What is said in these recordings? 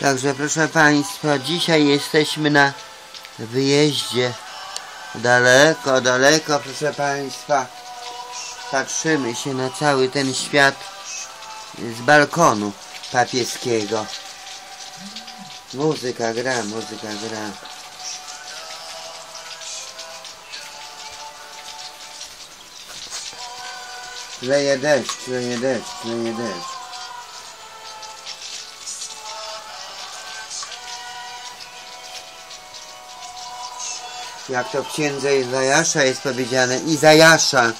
Także proszę Państwa, dzisiaj jesteśmy na wyjeździe. Daleko, daleko, proszę Państwa. Patrzymy się na cały ten świat z balkonu papieskiego. Muzyka gra, muzyka gra. Leje deszcz, leje deszcz, leje deszcz. Jak to w księdze Izajasza jest powiedziane, Izajasza,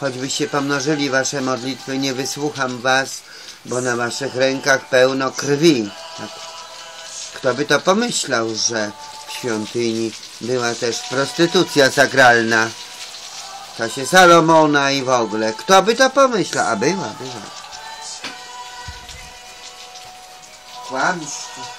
choćbyście pomnożyli wasze modlitwy, nie wysłucham was, bo na waszych rękach pełno krwi. Tak. Kto by to pomyślał, że w świątyni była też prostytucja sakralna w czasie Salomona i w ogóle. Kto by to pomyślał? A była, była. Kłamstwo.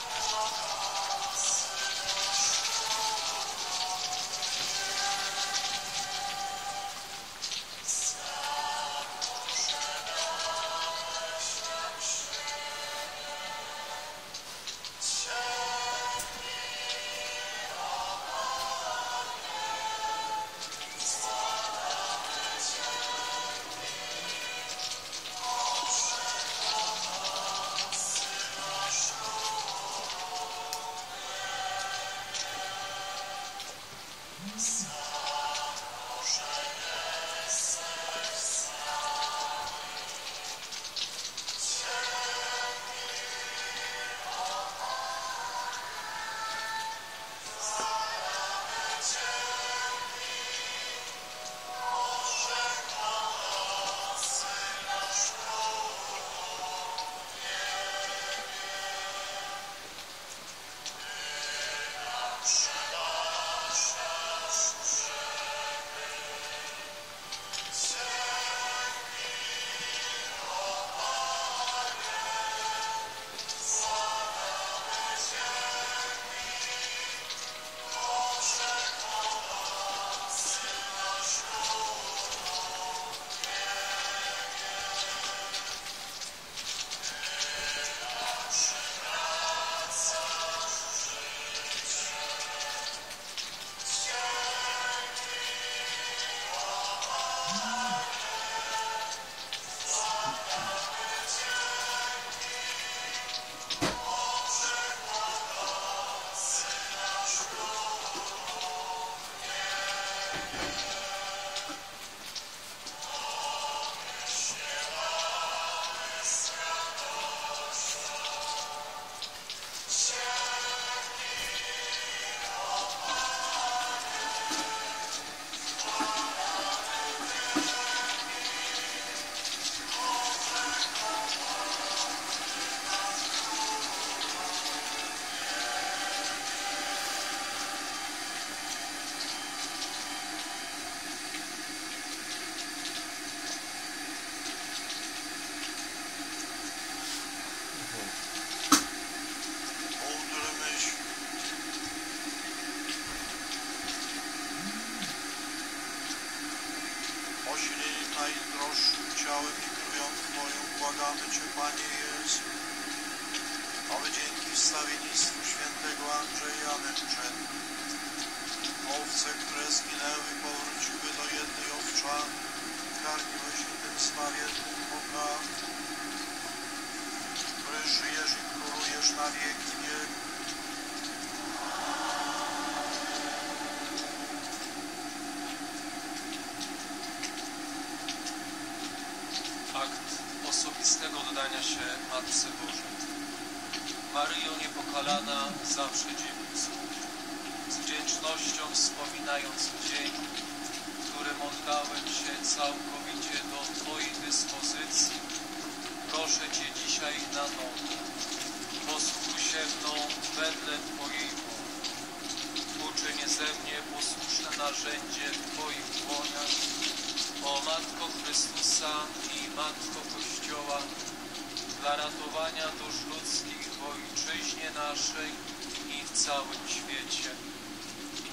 Całym świecie.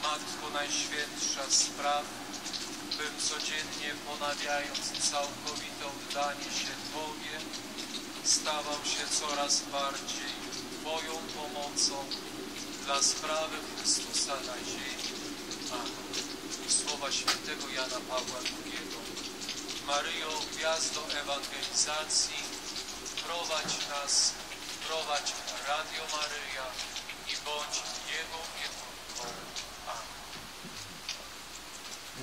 Matko Najświętsza spraw, bym codziennie ponawiając całkowite oddanie się Tobie, stawał się coraz bardziej Twoją mocą dla sprawy Chrystusa na ziemi. Amen. Słowa świętego Jana Pawła II. Maryjo, gwiazdo ewangelizacji, prowadź nas, prowadź Radio Maryja bądź Jego. Amen.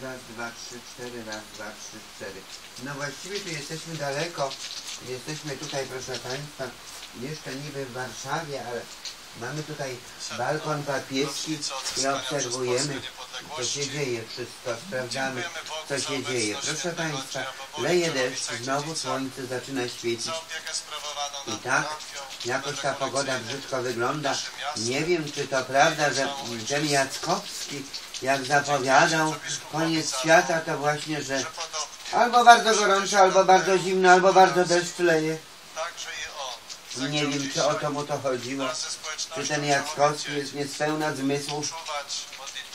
Raz, dwa, trzy, cztery, raz, dwa, trzy, cztery. No właściwie tu jesteśmy daleko. Jesteśmy tutaj, proszę Państwa, jeszcze niby w Warszawie, ale mamy tutaj balkon papieski i obserwujemy, co się dzieje. Wszystko sprawdzamy, co się dzieje. Proszę Państwa, leje deszcz, znowu słońce zaczyna świecić. I tak, jakoś ta pogoda brzydko wygląda. Nie wiem, czy to prawda, że ten Jackowski, jak zapowiadał koniec świata, to właśnie, że albo bardzo gorąco, albo bardzo zimno, albo bardzo deszcz leje. Nie wiem, czy o to mu to chodziło. Czy ten Jackowski jest niespełna zmysłów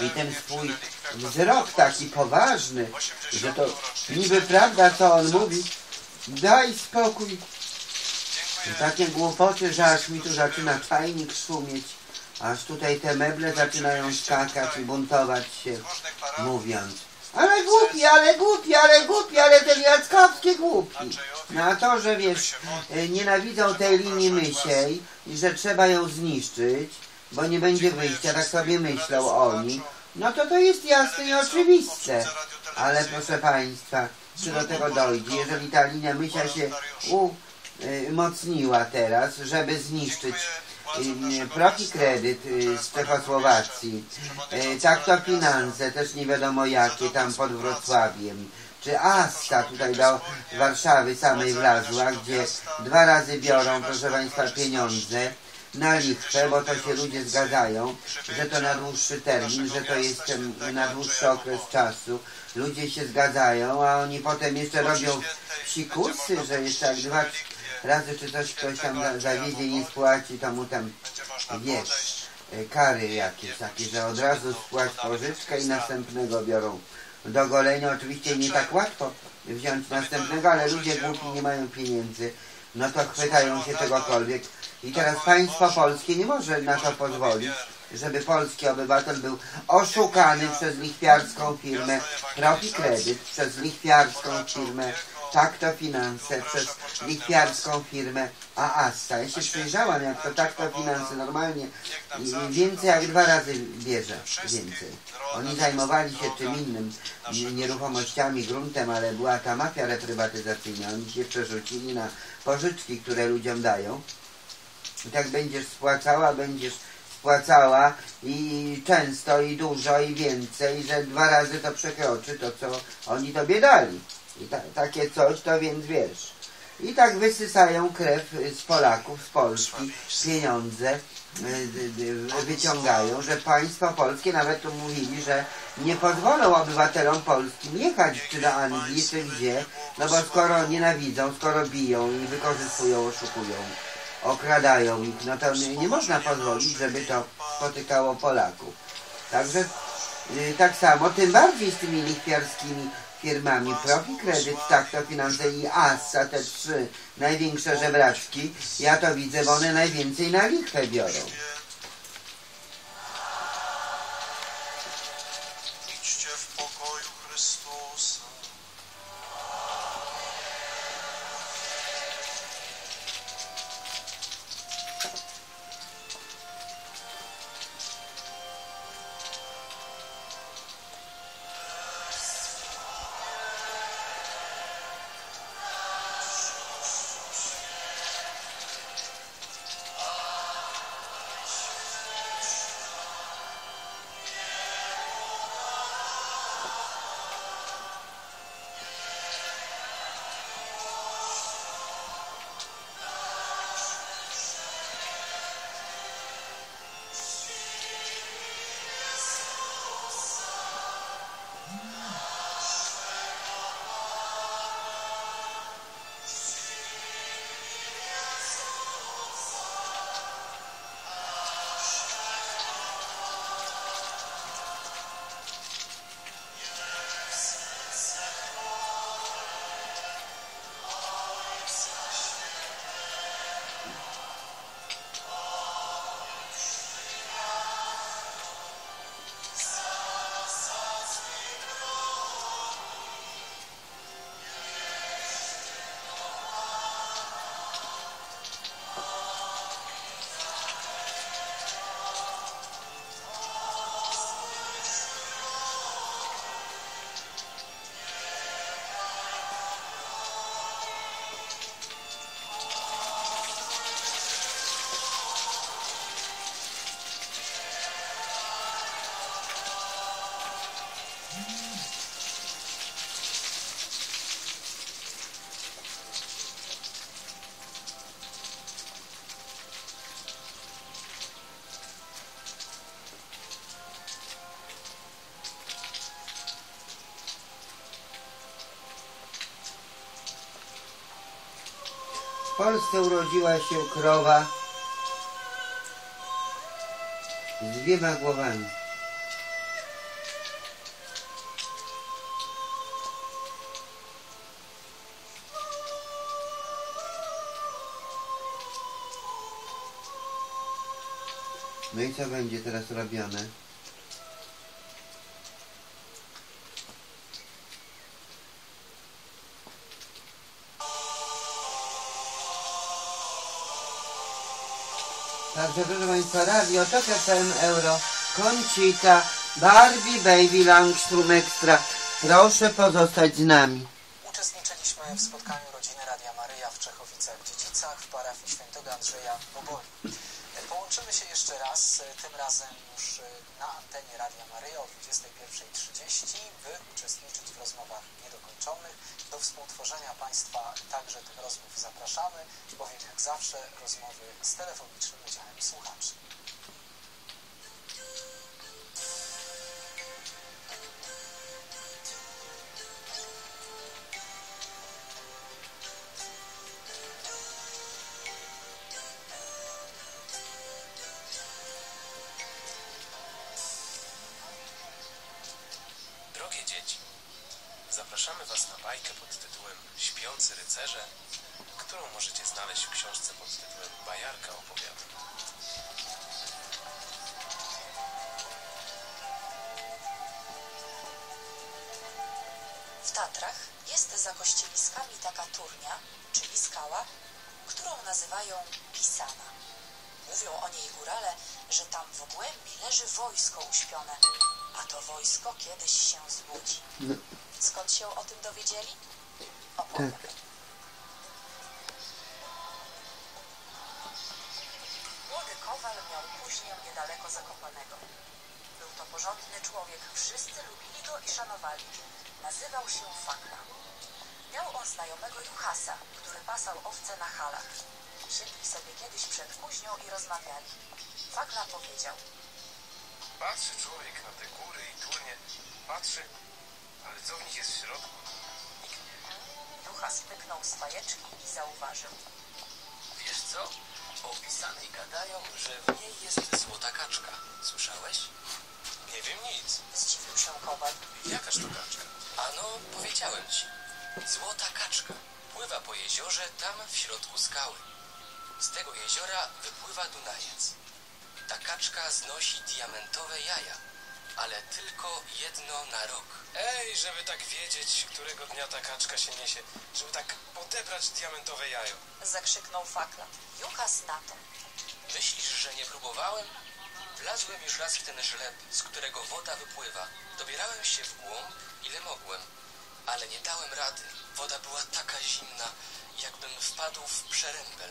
i ten swój wzrok taki poważny, że to niby prawda, co on mówi. Daj spokój. Takie głupoty, że aż mi tu zaczyna czajnik szumieć. Aż tutaj te meble zaczynają skakać i buntować się, mówiąc. Ale głupi, ale głupi, ale głupi, ale ten Jackowski głupi. Na to, że wiesz, e, nienawidzą tej linii myślej i że trzeba ją zniszczyć, bo nie będzie wyjścia, tak sobie myślą oni, no to to jest jasne i oczywiste. Ale proszę Państwa, czy do tego dojdzie, jeżeli ta linia myśla się umocniła teraz, żeby zniszczyć y, profi kredyt y, z Czechosłowacji, tak to finanse, też nie wiadomo jakie tam pod Wrocławiem, czy Asta tutaj do Warszawy samej wlazła, gdzie dwa razy biorą, proszę Państwa, pieniądze na lichwę, bo to się ludzie zgadzają, że to na dłuższy termin, że to jest na dłuższy okres czasu. Ludzie się zgadzają, a oni potem jeszcze robią psikusy, że jeszcze jak dwa razy czy coś ktoś tam za- zawiedzie i nie spłaci, to mu tam, wiesz, e, kary jakieś takie, że od razu spłać pożyczkę i następnego biorą do golenia. Oczywiście nie tak łatwo wziąć następnego, ale ludzie głupi nie mają pieniędzy, no to chwytają się czegokolwiek. I teraz państwo polskie nie może na to pozwolić, żeby polski obywatel był oszukany przez lichwiarską firmę Profi Kredyt, przez lichwiarską firmę Takto Finanse, przez lichwiarską firmę Aasta. Ja się przyjrzałam, jak to Takto Finanse normalnie więcej jak dwa razy bierze, więcej. Oni zajmowali się czym innym, nie- nieruchomościami, gruntem, ale była ta mafia reprywatyzacyjna. Oni się przerzucili na pożyczki, które ludziom dają. I tak będziesz spłacała, będziesz spłacała i często, i dużo, i więcej, że dwa razy to przekroczy to, co oni tobie dali. I ta, takie coś, to więc wiesz. I tak wysysają krew z Polaków, z Polski, pieniądze y, y, y, wyciągają, że państwo polskie nawet tu mówili, że nie pozwolą obywatelom polskim jechać czy do Anglii, czy gdzie, no bo skoro nienawidzą, skoro biją i wykorzystują, oszukują, okradają ich, no to nie, można pozwolić, żeby to spotykało Polaków. Także tak samo, tym bardziej z tymi lichwiarskimi firmami Profi Kredyt, Takto Finanse i Assa, te trzy największe żebraczki, ja to widzę, bo one najwięcej na lichwę biorą. Polsce urodziła się krowa z dwiema głowami. No i co będzie teraz robione? Także proszę Państwa, Radio Tok FM Euro, Conchita, Barbie, Baby, Langstrom Extra. Proszę pozostać z nami. Uczestniczyliśmy w spotkaniu rodziny Radia Maryja w Czechowicach-Dziedzicach w parafii świętego Andrzeja w Oboli. Połączymy się jeszcze raz, tym razem już na antenie Radia Maryja o 21.30, by uczestniczyć w rozmowach niedokończonych. Do współtworzenia Państwa także tych rozmów zapraszamy, bowiem jak zawsze rozmowy z telefonicznym udziałem słuchaczy. Pod tytułem Bajarka opowiada. W Tatrach jest za kościeliskami taka turnia, czyli skała, którą nazywają Pisana. Mówią o niej górale, że tam w głębi leży wojsko uśpione, a to wojsko kiedyś się zbudzi. No. Skąd się o tym dowiedzieli? Opowiem. Tak. Zakopanego. Był to porządny człowiek, wszyscy lubili go i szanowali. Nazywał się Fakla. Miał on znajomego Juchasa, który pasał owce na halach. Siedli sobie kiedyś przed kuźnią i rozmawiali. Fakla powiedział, Patrzy człowiek na te góry i turnie, patrzy, ale co w nich jest w środku? Nikt nie wie. Juchas pyknął z fajeczki i zauważył. Wiesz co? O pisanej gadają, że w niej jest złota kaczka. Słyszałeś? Nie wiem nic. Zdziwił się Kowal. Jakaż to kaczka? Ano, powiedziałem ci. Złota kaczka. Pływa po jeziorze tam w środku skały. Z tego jeziora wypływa Dunajec. Ta kaczka znosi diamentowe jaja, ale tylko jedno na rok. Ej, żeby tak wiedzieć, którego dnia ta kaczka się niesie, żeby tak odebrać diamentowe jajo. Zakrzyknął Fakla. Juchas na to. Myślisz, że nie próbowałem? Wlazłem już raz w ten żleb, z którego woda wypływa. Dobierałem się w głąb, ile mogłem, ale nie dałem rady. Woda była taka zimna, jakbym wpadł w przerębel.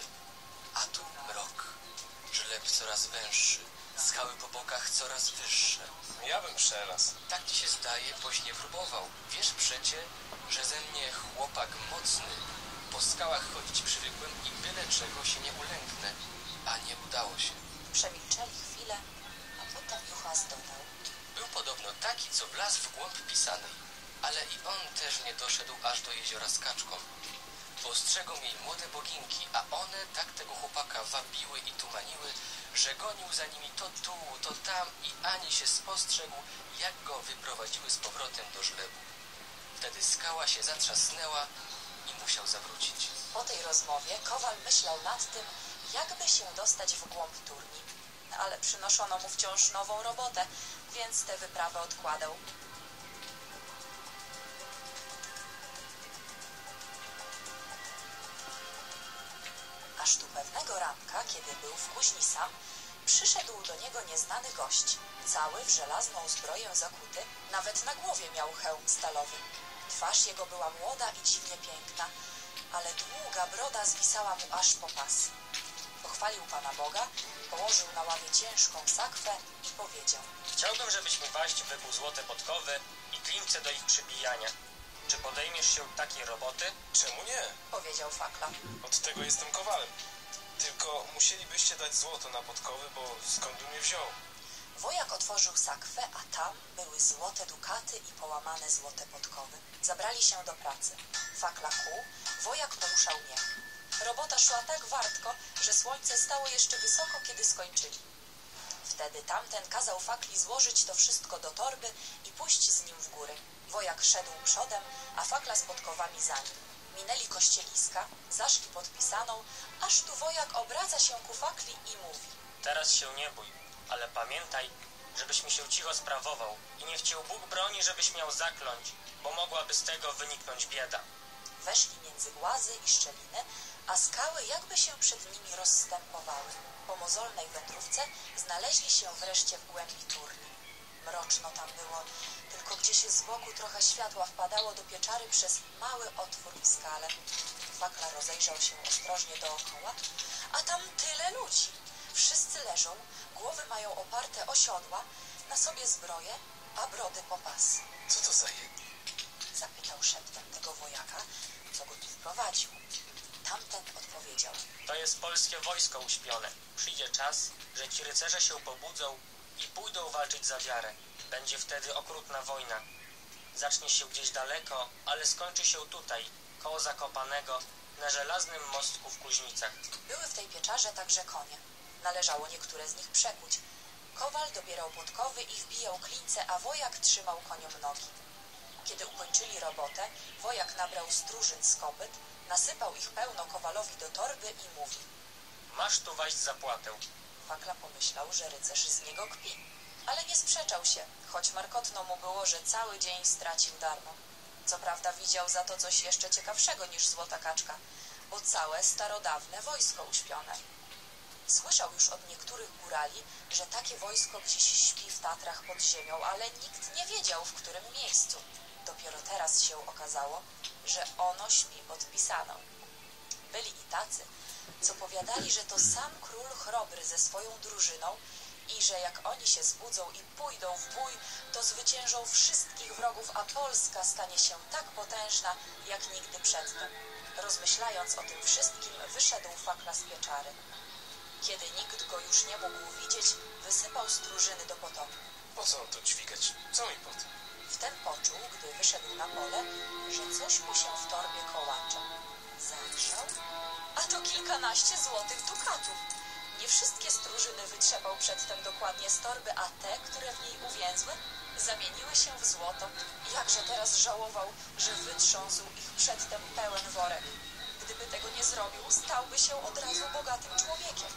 A tu mrok. Żleb coraz węższy, skały po bokach coraz wyższe. Ja bym przelazł. Tak ci się zdaje, boś nie próbował. Wiesz przecie, że ze mnie chłopak mocny. Po skałach chodzić przywykłem i byle czego się nie ulęknę. A nie udało się. Przemilczeli chwilę, a potem Juchas dodał. Był podobno taki, co wlazł w głąb pisanej, ale i on też nie doszedł aż do jeziora z kaczką. Postrzegą jej młode boginki, a one tak tego chłopaka wabiły i tumaniły, że gonił za nimi to tu, to tam i ani się spostrzegł, jak go wyprowadziły z powrotem do żlebu. Wtedy skała się zatrzasnęła i musiał zawrócić. Po tej rozmowie Kowal myślał nad tym, jakby się dostać w głąb turni. Ale przynoszono mu wciąż nową robotę, więc tę wyprawę odkładał. Aż tu pewnego ranka, kiedy był w kuźni sam, przyszedł do niego nieznany gość. Cały w żelazną zbroję zakuty, nawet na głowie miał hełm stalowy. Twarz jego była młoda i dziwnie piękna, ale długa broda zwisała mu aż po pas. Pochwalił Pana Boga, położył na ławie ciężką sakwę i powiedział. Chciałbym, żebyś mi paść wykuł złote podkowy i klince do ich przybijania. Czy podejmiesz się takiej roboty? Czemu nie? Powiedział Fakla. Od tego jestem kowalem. Tylko musielibyście dać złoto na podkowy, bo skąd bym je wziął? Wojak otworzył sakwę, a tam były złote dukaty i połamane złote podkowy. Zabrali się do pracy. Fakla kół, wojak poruszał miech. Robota szła tak wartko, że słońce stało jeszcze wysoko, kiedy skończyli. Wtedy tamten kazał fakli złożyć to wszystko do torby i pójść z nim w góry. Wojak szedł przodem, a fakla z podkowami za nim. Minęli kościeliska, zaszli pod pisaną, aż tu wojak obraca się ku fakli i mówi. Teraz się nie bój, ale pamiętaj, żebyś mi się cicho sprawował i niech cię Bóg broni, żebyś miał zakląć, bo mogłaby z tego wyniknąć bieda. Weszli między głazy i szczeliny, a skały jakby się przed nimi rozstępowały. Po mozolnej wędrówce znaleźli się wreszcie w głębi turni. Mroczno tam było, tylko gdzieś z boku trochę światła wpadało do pieczary przez mały otwór w skale. Fakla rozejrzał się ostrożnie dookoła, a tam tyle ludzi. Wszyscy leżą, głowy mają oparte o siodła, na sobie zbroje, a brody po pas. Co to za jedni? Zapytał szeptem tego wojaka, co go tu wprowadził. Tamten odpowiedział. To jest polskie wojsko uśpione. Przyjdzie czas, że ci rycerze się pobudzą i pójdą walczyć za wiarę. Będzie wtedy okrutna wojna. Zacznie się gdzieś daleko, ale skończy się tutaj, koło Zakopanego, na żelaznym mostku w Kuźnicach. Były w tej pieczarze także konie. Należało niektóre z nich przekuć. Kowal dobierał podkowy i wbijał klince, a wojak trzymał koniom nogi. Kiedy ukończyli robotę, wojak nabrał stróżyn z kopyt, nasypał ich pełno kowalowi do torby i mówi. Masz tu waść zapłatę. Fakla pomyślał, że rycerz z niego kpi. Ale nie sprzeczał się, choć markotno mu było, że cały dzień stracił darmo. Co prawda widział za to coś jeszcze ciekawszego niż złota kaczka, bo całe starodawne wojsko uśpione. Słyszał już od niektórych górali, że takie wojsko gdzieś śpi w Tatrach pod ziemią, ale nikt nie wiedział, w którym miejscu. Dopiero teraz się okazało, że ono śpi pod Pisaną. Byli i tacy, co powiadali, że to sam król Chrobry ze swoją drużyną i że jak oni się zbudzą i pójdą w bój, to zwyciężą wszystkich wrogów, a Polska stanie się tak potężna, jak nigdy przedtem. Rozmyślając o tym wszystkim, wyszedł fakla z pieczary. Kiedy nikt go już nie mógł widzieć, wysypał stróżyny do potoku. Po co on to dźwigać? Co mi po tym? Wtem poczuł, gdy wyszedł na pole, że coś mu się w torbie kołacze. Zajrzał, a to kilkanaście złotych dukatów. Wszystkie stróżyny wytrzepał przedtem dokładnie z torby, a te, które w niej uwięzły, zamieniły się w złoto. Jakże teraz żałował, że wytrząsł ich przedtem pełen worek. Gdyby tego nie zrobił, stałby się od razu bogatym człowiekiem.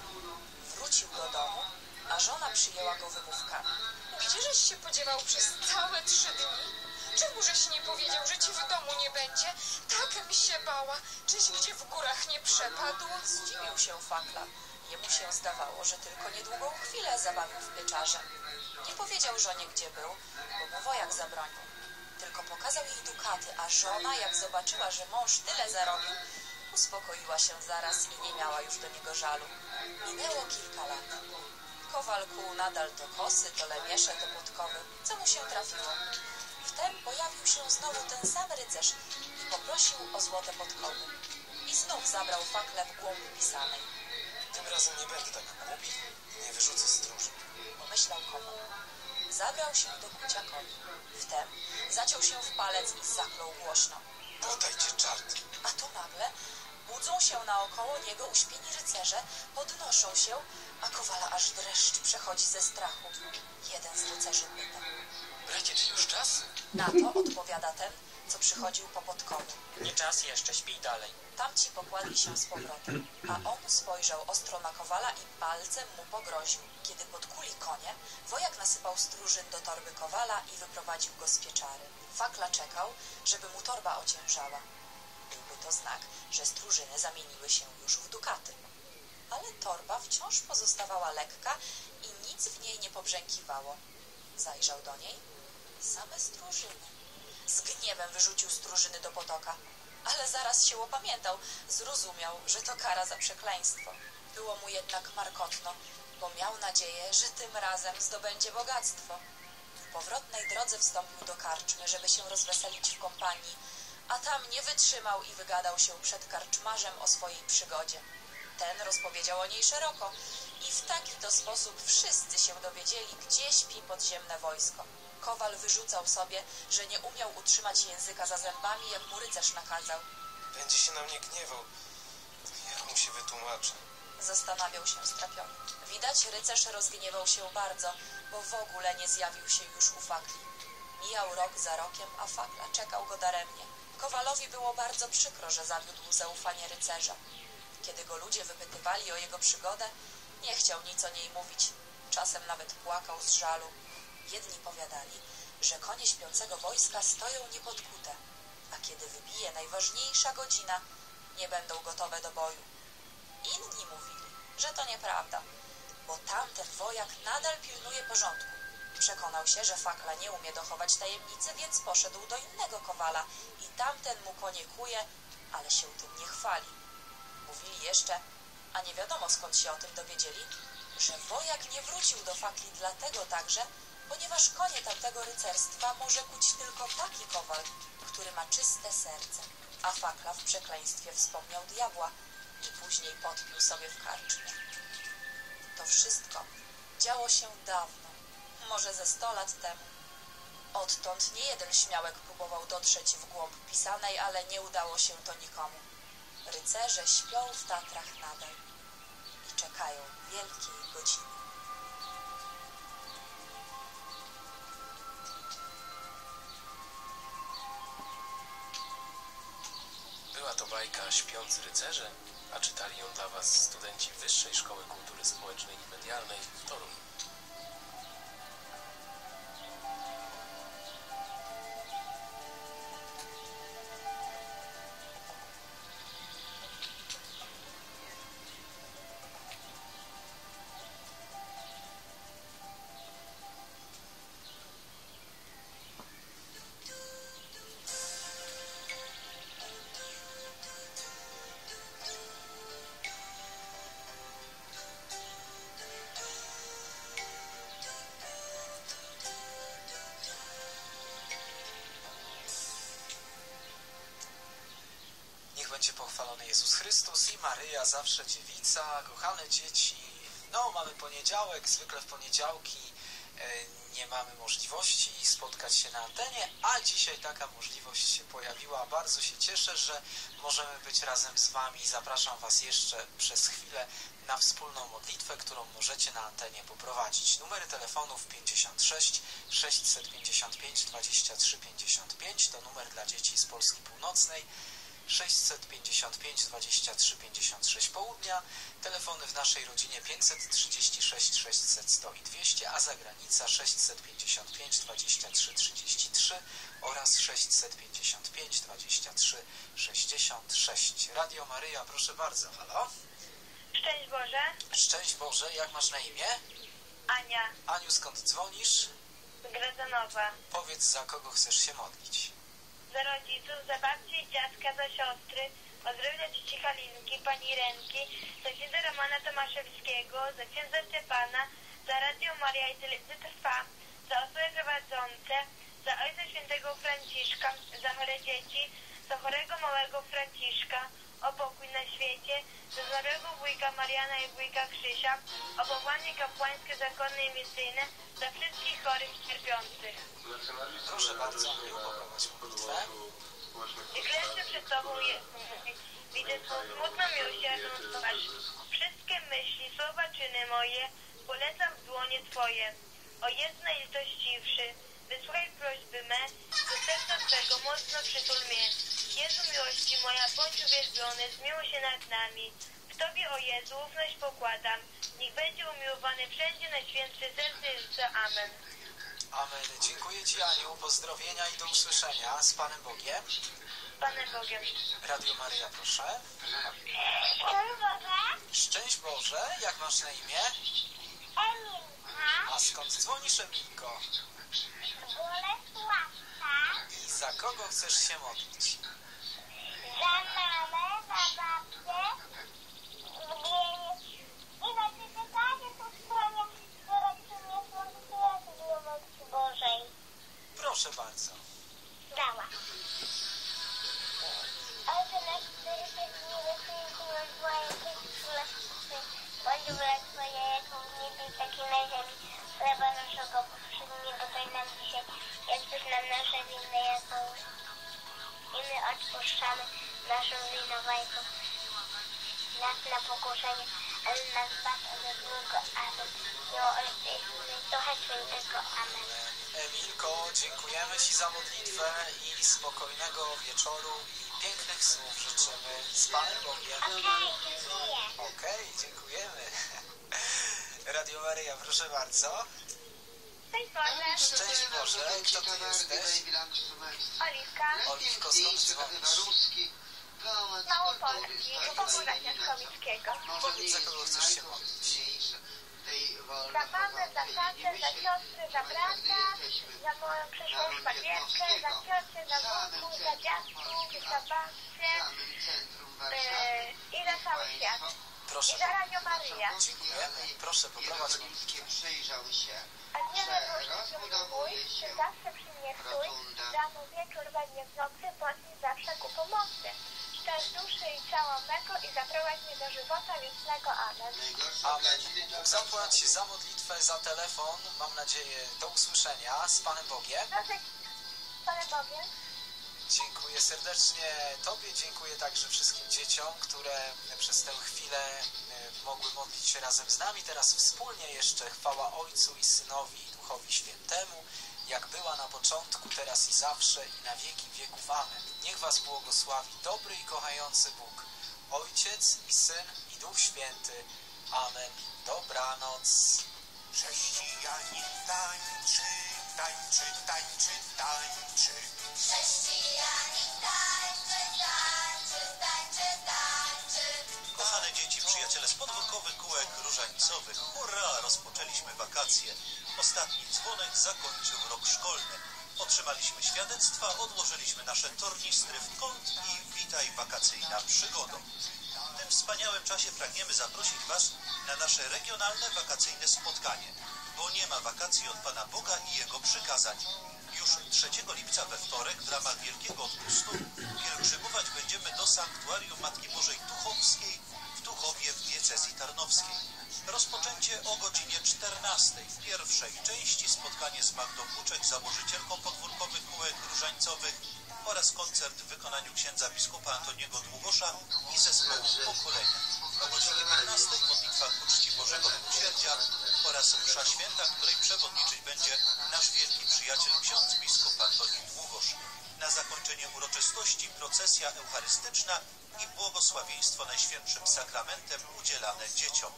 Wrócił do domu, a żona przyjęła go wymówkami. Gdzieżeś się podziewał przez całe trzy dni? Czemu żeś nie powiedział, że ci w domu nie będzie? Tak mi się bała. Czyś gdzie w górach nie przepadł? Zdziwił się fakla. Jemu się zdawało, że tylko niedługą chwilę zabawił w pieczarze. Nie powiedział żonie, gdzie był, bo mu wojak zabronił. Tylko pokazał jej dukaty, a żona, jak zobaczyła, że mąż tyle zarobił, uspokoiła się zaraz i nie miała już do niego żalu. Minęło kilka lat. Kowalku nadal to kosy, to lemiesze, to podkowy. Co mu się trafiło? Wtem pojawił się znowu ten sam rycerz i poprosił o złote podkowy. I znów zabrał faklę w głąb pisanej. Tym razem nie będę tak głupi i nie wyrzucę stróży. pomyślał kowal. Zabrał się do kucia koni. Wtem zaciął się w palec i zaklął głośno. Podajcie czart. A tu nagle budzą się naokoło niego uśpieni rycerze, podnoszą się, a kowala aż dreszcz przechodzi ze strachu. Jeden z rycerzy pyta. Bracie, czy już czas? Na to odpowiada ten, co przychodził po podkowy. Nie czas jeszcze, śpij dalej. Tamci pokładli się z powrotem, a on spojrzał ostro na kowala i palcem mu pogroził. Kiedy podkuli konie, wojak nasypał stróżyn do torby kowala i wyprowadził go z pieczary. Fakla czekał, żeby mu torba ociężała. Byłby to znak, że stróżyny zamieniły się już w dukaty. Ale torba wciąż pozostawała lekka i nic w niej nie pobrzękiwało. Zajrzał do niej. Same stróżyny. Z gniewem wyrzucił stróżyny do potoka. Ale zaraz się opamiętał, zrozumiał, że to kara za przekleństwo. Było mu jednak markotno, bo miał nadzieję, że tym razem zdobędzie bogactwo. W powrotnej drodze wstąpił do karczmy, żeby się rozweselić w kompanii, a tam nie wytrzymał i wygadał się przed karczmarzem o swojej przygodzie. Ten rozpowiedział o niej szeroko i w taki to sposób wszyscy się dowiedzieli, gdzie śpi podziemne wojsko. Kowal wyrzucał sobie, że nie umiał utrzymać języka za zębami, jak mu rycerz nakazał. Będzie się na mnie gniewał. się wytłumaczę. Zastanawiał się strapiony. Widać, rycerz rozgniewał się bardzo, bo w ogóle nie zjawił się już u fakli. Mijał rok za rokiem, a fakla czekał go daremnie. Kowalowi było bardzo przykro, że zawiódł zaufanie rycerza. Kiedy go ludzie wypytywali o jego przygodę, nie chciał nic o niej mówić. Czasem nawet płakał z żalu. Jedni powiadali, że konie śpiącego wojska stoją niepodkute, a kiedy wybije najważniejsza godzina, nie będą gotowe do boju. Inni mówili, że to nieprawda, bo tamten wojak nadal pilnuje porządku. Przekonał się, że fakla nie umie dochować tajemnicy, więc poszedł do innego kowala i tamten mu konie kuje, ale się tym nie chwali. Mówili jeszcze, a nie wiadomo skąd się o tym dowiedzieli, że wojak nie wrócił do fakli dlatego także, ponieważ konie tamtego rycerstwa może kuć tylko taki kowal, który ma czyste serce. A fakla w przekleństwie wspomniał diabła i później podpił sobie w karczmie. To wszystko działo się dawno, może ze sto lat temu. Odtąd nie jeden śmiałek próbował dotrzeć w głąb pisanej, ale nie udało się to nikomu. Rycerze śpią w Tatrach nadal i czekają wielkiej godziny. Śpiący rycerze, a czytali ją dla Was studenci Wyższej Szkoły Kultury Społecznej i Medialnej w Toruniu. Pochwalony Jezus Chrystus i Maryja, zawsze dziewica, kochane dzieci. No, mamy poniedziałek, zwykle w poniedziałki e, nie mamy możliwości spotkać się na antenie, a dzisiaj taka możliwość się pojawiła. Bardzo się cieszę, że możemy być razem z Wami. Zapraszam Was jeszcze przez chwilę na wspólną modlitwę, którą możecie na antenie poprowadzić. Numery telefonów 56 655 23 55 to numer dla dzieci z Polski Północnej. 655 23 56 południa, telefony w naszej rodzinie 536 600 100 i 200, a zagranica 655 23 33 oraz 655 23 66. Radio Maryja, proszę bardzo, halo? Szczęść Boże, Szczęść Boże, jak masz na imię? Ania Aniu, skąd dzwonisz? z Grazanowa. Powiedz, za kogo chcesz się modlić. Za rodziców, za babcię i dziadka, za siostry, dla dzieci Halinki, pani Renki, za księdza Romana Tomaszewskiego, za księdza Stepana, za Radio Maria i Telewizję Trwa, za osoby prowadzące, za ojca świętego Franciszka, za chore dzieci, za chorego małego Franciszka, o pokój na świecie, za zmarłego wujka Mariana i wujka Krzysia, o powołanie kapłańskie, zakonne i misyjne, za wszystkich chorych i cierpiących. Proszę bardzo, Aniu, poprowadź modlitwę. I klęczę przed Tobą, Jezu, widzę Twą smutną miłosierną twarz. Wszystkie myśli, słowa, czyny moje polecam w dłonie Twoje. O Jezu najlitościwszy, wysłuchaj prośby me, do serca Twego mocno przytul mnie. Jezu miłości moja, bądź uwielbiony, zmiłuj się nad nami. W Tobie, o Jezu, ufność pokładam. Niech będzie umiłowany wszędzie na świętsze serce Jezusa. Amen. Amen. Dziękuję Ci, Aniu. Pozdrowienia i do usłyszenia. Z Panem Bogiem. Z Panem Bogiem. Radio Maryja, proszę. Szczęść Boże, Szczęść Boże, jak masz na imię? Emilka, A skąd dzwonisz, Emilko? I za kogo chcesz się modlić? za mamę, za babcię, i na sekretarze po stronie, Bożej. Proszę bardzo. Dała. Ojcze nasz, który jest miły, który błagaj, królestwie, bądź wola Twoja, jaką w niebie, tak i na ziemi. Chleba naszego nasze winy, jaką i my odpuszczamy naszą winowajką. Nas na pokuszenie, ale nas zbaw ode złego. Amen. I Syna i Ducha Świętego. Amen. Emilko, dziękujemy Ci za modlitwę i spokojnego wieczoru i pięknych snów życzymy z Panem Bogiem. Okej, dziękuję. Okej, dziękujemy. Radio Maryja, proszę bardzo. Cześć Boże. Szczęść Boże, kto Ty jesteś? Oliwka. Oliwko, skąd dzwonisz? Małopolski. Pogóda Ciaskowickiego. Powiedz, za kogo chcesz się modlić. Za mamę, za tatę, za siostrę, za brata, za moją przyszłą szwagierkę, za ciocię, za wujku, za dziadków, za babcię yy, i za cały świat. I za Radio Maryja. dziękujemy i proszę poprowadź modlitwę. przyjrzał się. Aniele Boże mój, Ty zawsze przy mnie stój, rano wieczór we mnie w nocy, bądź zawsze ku pomocy. Szczęść duszy i ciała mego i zaprowadź mnie do żywota wiecznego. Amen. Amen. Zapłać Ci za modlitwę, za telefon. Mam nadzieję, do usłyszenia z Panem Bogiem. Proszę, Panie Bogie. Dziękuję serdecznie Tobie, dziękuję także wszystkim dzieciom, które przez tę chwilę e, mogły modlić się razem z nami. Teraz wspólnie jeszcze chwała Ojcu i Synowi i Duchowi Świętemu, jak była na początku, teraz i zawsze i na wieki wieków. Amen. Niech Was błogosławi dobry i kochający Bóg, Ojciec i Syn i Duch Święty. Amen. Dobranoc. Chrześcijanin tańczy, tańczy, tańczy, tańczy. Kochane dzieci, przyjaciele z podwórkowych kółek różańcowych, hurra, rozpoczęliśmy wakacje. Ostatni dzwonek zakończył rok szkolny. Otrzymaliśmy świadectwa, odłożyliśmy nasze tornistry w kąt i witaj wakacyjna przygodą. W tym wspaniałym czasie pragniemy zaprosić Was na nasze regionalne wakacyjne spotkanie, bo nie ma wakacji od Pana Boga i Jego przykazań. Już 3 lipca we wtorek w ramach Wielkiego Odpustu pielgrzymować będziemy do Sanktuarium Matki Bożej Tuchowskiej w Tuchowie w diecezji tarnowskiej. Rozpoczęcie o godzinie 14 w pierwszej części spotkanie z Magdą Buczek, założycielką podwórkowych kółek różańcowych oraz koncert w wykonaniu księdza biskupa Antoniego Długosza i zespołu Pokolenia. O godzinie 15 modlitwa ku czci Bożego Miłosierdzia oraz msza święta, której przewodniczyć będzie nasz wielki przyjaciel ksiądz biskup Antoni Długosz. Na zakończenie uroczystości procesja eucharystyczna i błogosławieństwo Najświętszym Sakramentem udzielane dzieciom.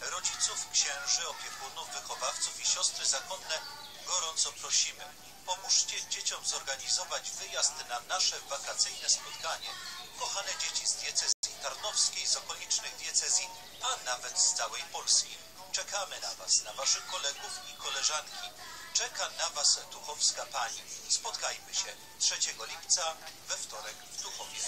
Rodziców, księży, opiekunów, wychowawców i siostry zakonne gorąco prosimy. Pomóżcie dzieciom zorganizować wyjazd na nasze wakacyjne spotkanie. Kochane dzieci z diecezji tarnowskiej, z okolicznych diecezji, a nawet z całej Polski. Czekamy na Was, na Waszych kolegów i koleżanki. Czeka na Was Tuchowska Pani. Spotkajmy się 3 lipca we wtorek w Tuchowie.